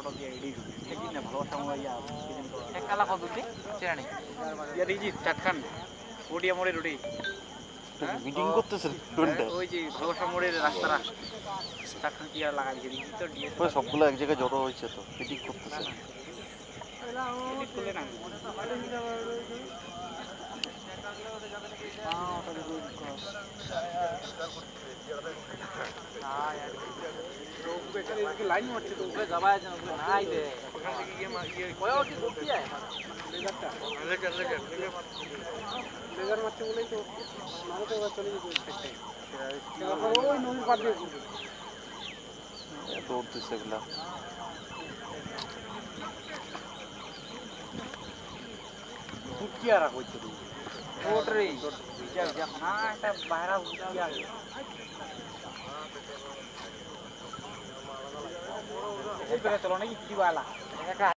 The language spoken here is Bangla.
ফটো দিয়ে দেখি না ভালোবাসা আমার ইয়া এক কালা কত দিতে চেরানি ইয়া দেখছি চাটখান ওডিয়া মোড়ের ওটি মিটিং করতেছে টুনটা ওই যে ভালোবাসা মোড়ের রাস্তাটা চাটখান কি আর লাগাই দিয়েছি তো ডিএস সবগুলো এক জায়গায় জড়ো হয়েছে তো মিটিং করতেছে না লাইন মারছে তো উপরে যাবা যেন উপরে নাই দে ওখান থেকে গিয়ে মা- ওই কি করতে যায় লেজারটা লেজার লেজার লেজার মারছে লেজার মারছে বলেই তো নাহলে তো এবার চলে যেত ওই নদীর পার দিয়ে ঘুরবে দৌড়তেছে এগুলা ফুটকি আর হইছে তো ওটরে যা যা বাইরা আর i'm going to go to the